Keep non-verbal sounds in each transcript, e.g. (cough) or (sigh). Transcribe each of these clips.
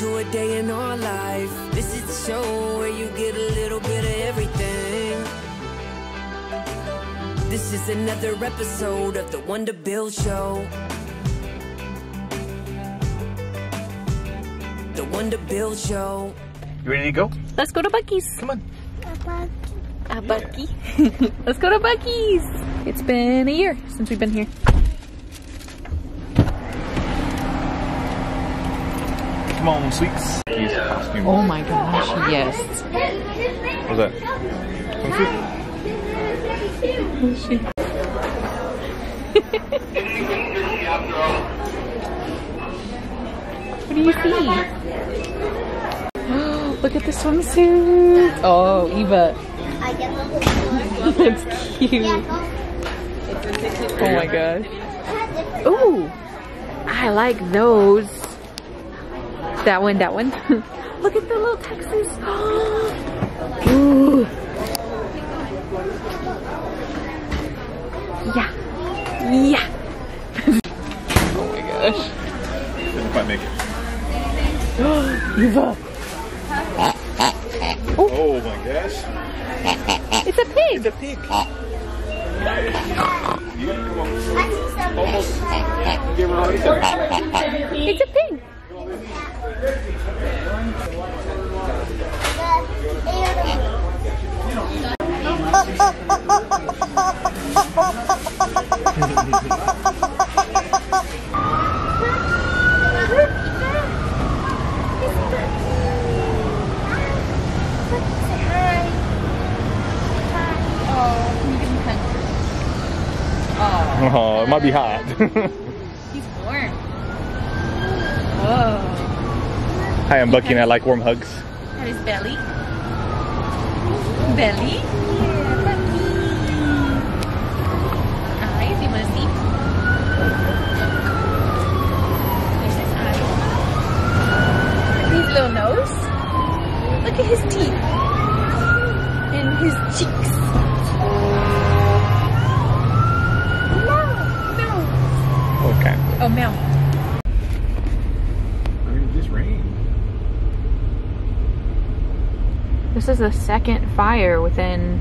to a day in our life. This is the show where you get a little bit of everything. This is another episode of the Wanderbuilt Show. The Wanderbuilt Show. You ready to go? Let's go to Buc-ee's. Come on. A Buc-ee. (laughs) Let's go to Buc-ee's. It's been a year since we've been here. Come on, sweets. He's. Oh my gosh, yes. What's that? What do you see? (gasps) Look at the swimsuit. Oh, Eva. (laughs) That's cute. Oh my gosh. Ooh, I like those. That one, that one. (laughs) Look at the little Texas. Ooh. Yeah. Yeah. oh my gosh. Didn't quite make it. (gasps) Eva. Oh my gosh. It's a pig. It's a pig. Almost give her a It's a pig. Oh, it might be hot. (laughs) He's warm. (laughs) Whoa. Hi, I'm Buc-ee and I like warm hugs. That is belly. Belly. There's his little nose. Look at his teeth. And his cheeks. No, no. Okay. Oh, meow. I mean, it just rained. This is the second fire within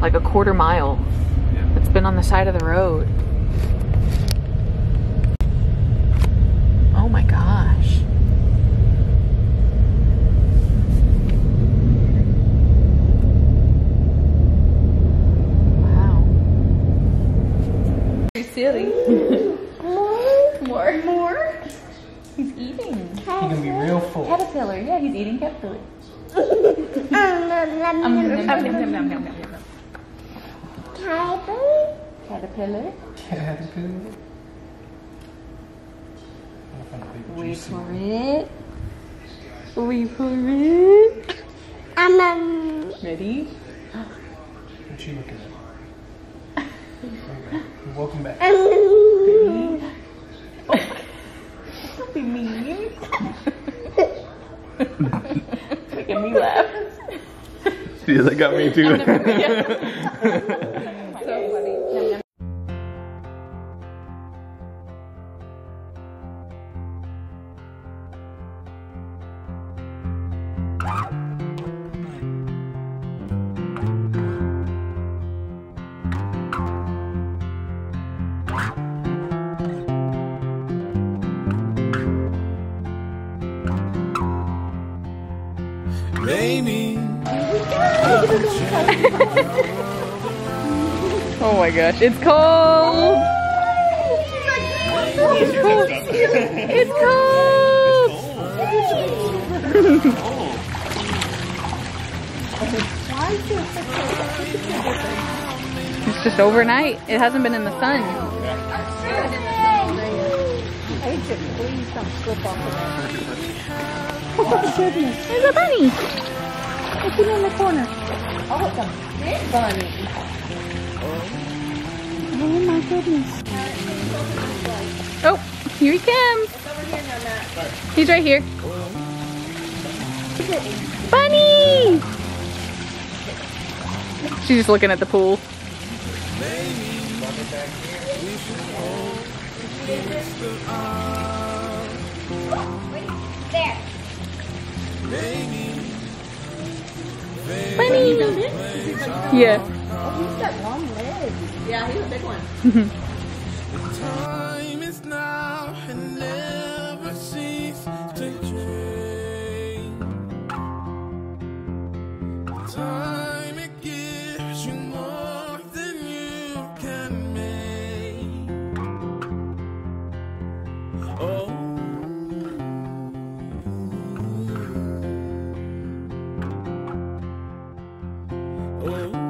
like a quarter mile. Yeah. It's been on the side of the road. Oh my gosh. Wow. You're silly. More. More. He's eating. He can be real full. Caterpillar. Yeah, he's eating caterpillar. Caterpillar. Caterpillar. Caterpillar. Wait for it. Wait for it. Ready? What you looking at? Welcome back be mean. Making me laugh. Yeah, that got me too. (laughs) (laughs) Oh my gosh, it's cold. It's cold. It's cold. It's just overnight. It hasn't been in the sun. (laughs) Oh, There's a bunny. It's in the corner. Oh, it's a big bunny. Oh my goodness. Oh, here he comes. He's right here. Bunny! She's just looking at the pool. There. Bunny! Yeah. Oh, he's got long legs. Yeah, he's a big one. (laughs) Oh.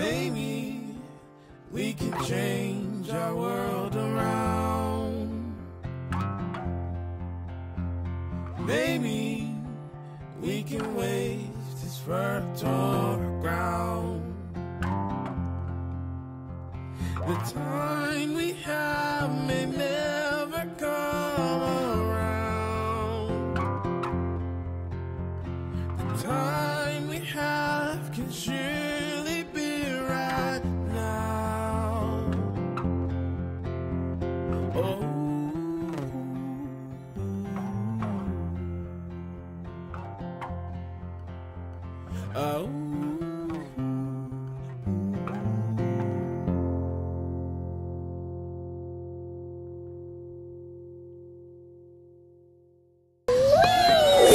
Maybe we can change our world around. Maybe we can waste this fertile ground. The time we have may never come around. The time we have can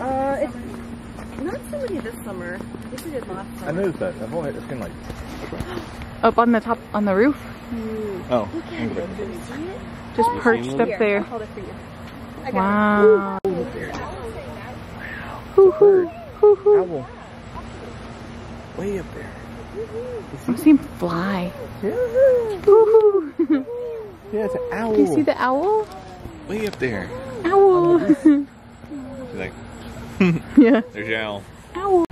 Uh, it's not so many this summer. This is last I noticed that. I've only seen like. Up on the top, on the roof. Oh. Just you perched up Here, there. I'll hold it for you. I got Wow. it. Bird. Owl. Way up there. I've seen fly. Yeah, (laughs) yeah, it's an owl. You see the owl? Way up there. Owl. She's like, (laughs) yeah. (laughs) there's your owl. Owl.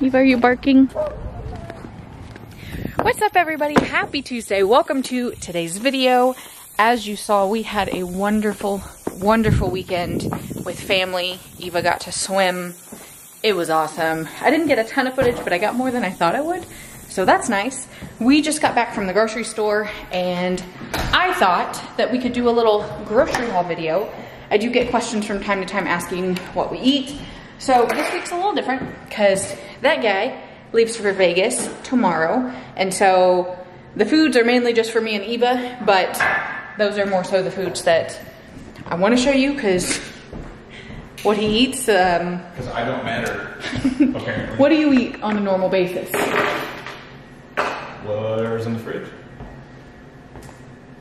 Eve, are you barking? What's up everybody? Happy Tuesday. Welcome to today's video. As you saw, we had a wonderful, wonderful weekend with family. Eva got to swim. It was awesome. I didn't get a ton of footage, but I got more than I thought I would. So that's nice. We just got back from the grocery store and I thought that we could do a little grocery haul video. I do get questions from time to time asking what we eat. So this week's a little different because that guy leaves for Vegas tomorrow. And so the foods are mainly just for me and Eva, but those are more so the foods that I want to show you because what he eats, um, Because I don't matter. (laughs) Apparently. what do you eat on a normal basis? Whatever's in the fridge.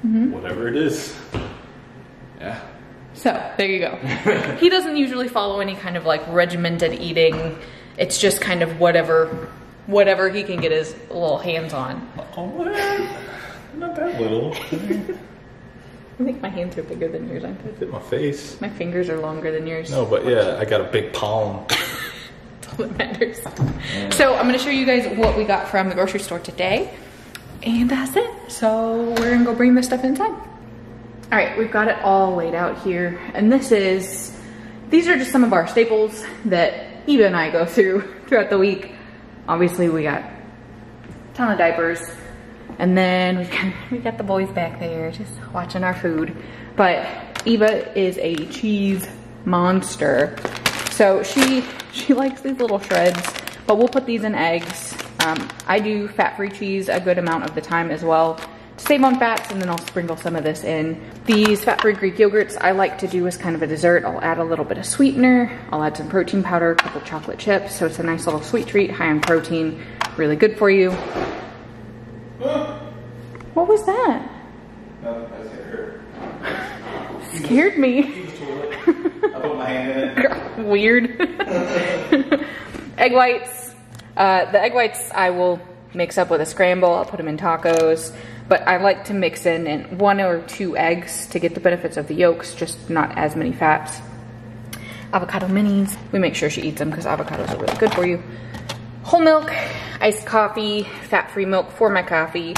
Mm-hmm. Whatever it is. Yeah. So there you go. (laughs) he doesn't usually follow any kind of like regimented eating. It's just kind of whatever, whatever he can get his little hands on. Oh, not that little. I think my hands are bigger than yours, aren't they? Fit my face. My fingers are longer than yours. No, but yeah, I got a big palm. (laughs) That's all that matters. So I'm gonna show you guys what we got from the grocery store today. And that's it. So we're gonna go bring this stuff inside. All right, we've got it all laid out here. And this is, these are just some of our staples that Eva and I go through throughout the week. Obviously we got a ton of diapers. And then we've got, (laughs) we got the boys back there just watching our food. But Eva is a cheese monster. So she, (laughs) she likes these little shreds, but we'll put these in eggs. Um, I do fat-free cheese a good amount of the time as well save on fats and then I'll sprinkle some of this in. These fat-free Greek yogurts I like to do as kind of a dessert. I'll add a little bit of sweetener, I'll add some protein powder, a couple chocolate chips, so it's a nice little sweet treat, high in protein, really good for you. What was that? Scared me. In (laughs) it. Weird. (laughs) egg whites. Uh, the egg whites I will mix up with a scramble. I'll put them in tacos. But I like to mix in, in one or two eggs to get the benefits of the yolks, just not as many fats. Avocado minis. We make sure she eats them because avocados are really good for you. Whole milk, iced coffee, fat-free milk for my coffee.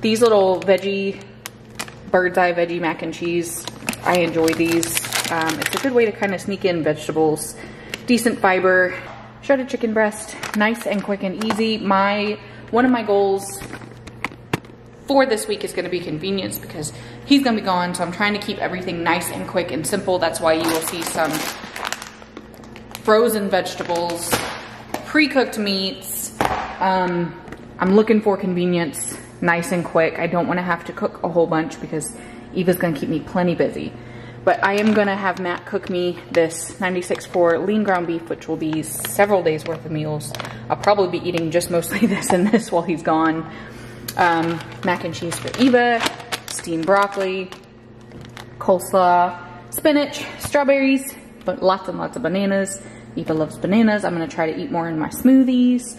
These little veggie, bird's eye veggie mac and cheese. I enjoy these. Um, it's a good way to kind of sneak in vegetables. Decent fiber, shredded chicken breast, nice and quick and easy. My One of my goals for this week is gonna be convenience because he's gonna be gone, so I'm trying to keep everything nice and quick and simple. That's why you will see some frozen vegetables, pre-cooked meats. Um, I'm looking for convenience, nice and quick. I don't wanna have to cook a whole bunch because Eva's gonna keep me plenty busy. But I am gonna have Matt cook me this 96.4 lean ground beef, which will be several days worth of meals. I'll probably be eating just mostly (laughs) this and this while he's gone. Um, mac and cheese for Eva, steamed broccoli, coleslaw, spinach, strawberries, but lots and lots of bananas. Eva loves bananas. I'm gonna try to eat more in my smoothies.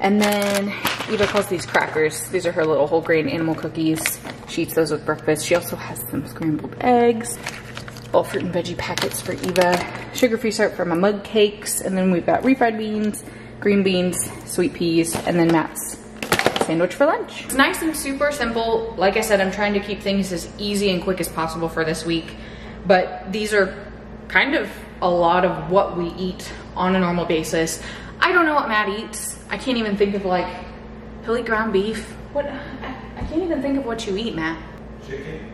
And then Eva calls these crackers. These are her little whole grain animal cookies. She eats those with breakfast. She also has some scrambled eggs, all fruit and veggie packets for Eva, sugar-free syrup for my mug cakes, and then we've got refried beans, green beans, sweet peas, and then Matt's sandwich for lunch. It's nice and super simple. Like I said, I'm trying to keep things as easy and quick as possible for this week, but these are kind of a lot of what we eat on a normal basis. I don't know what Matt eats. I can't even think of like, he'll eat ground beef. What, I, I can't even think of what you eat, Matt. Chicken.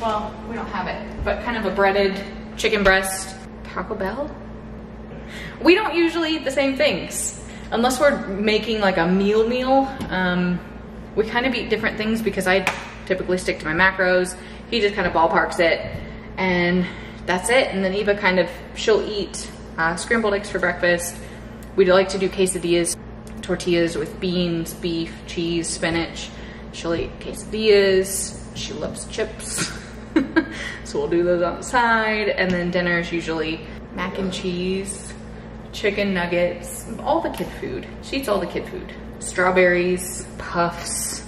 Well, we don't have it, but kind of a breaded chicken breast. Taco Bell? We don't usually eat the same things. Unless we're making like a meal meal, um, we kind of eat different things because I typically stick to my macros. He just kind of ballparks it and that's it. And then Eva kind of, she'll eat uh, scrambled eggs for breakfast. We like to do quesadillas, tortillas with beans, beef, cheese, spinach. She'll eat quesadillas. She loves chips. (laughs) so we'll do those on the side. And then dinner is usually mac and cheese, chicken nuggets, all the kid food. She eats all the kid food. Strawberries, puffs.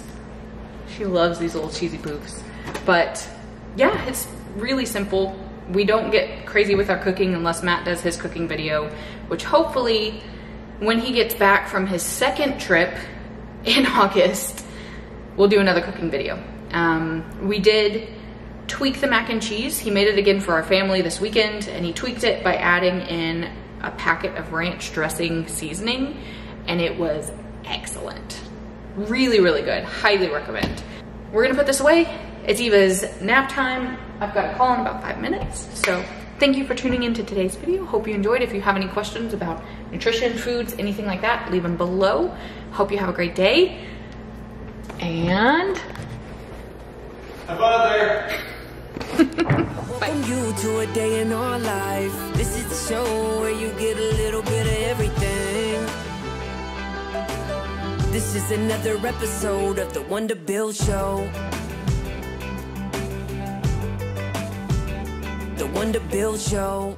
She loves these little cheesy poofs. But yeah, it's really simple. We don't get crazy with our cooking unless Matt does his cooking video, which hopefully when he gets back from his second trip (laughs) in August, we'll do another cooking video. Um, we did tweak the mac and cheese. He made it again for our family this weekend and he tweaked it by adding in a packet of ranch dressing seasoning and it was excellent. Really, really good. Highly recommend. We're gonna put this away. It's Eva's nap time. I've got a call in about five minutes. So thank you for tuning into today's video. Hope you enjoyed. If you have any questions about nutrition, foods, anything like that, leave them below. Hope you have a great day. And Have fun out there. (laughs) Welcome you to a day in our life. This is the show where you get a little bit of everything. This is another episode of the Wanderbuilt Show. The Wanderbuilt Show.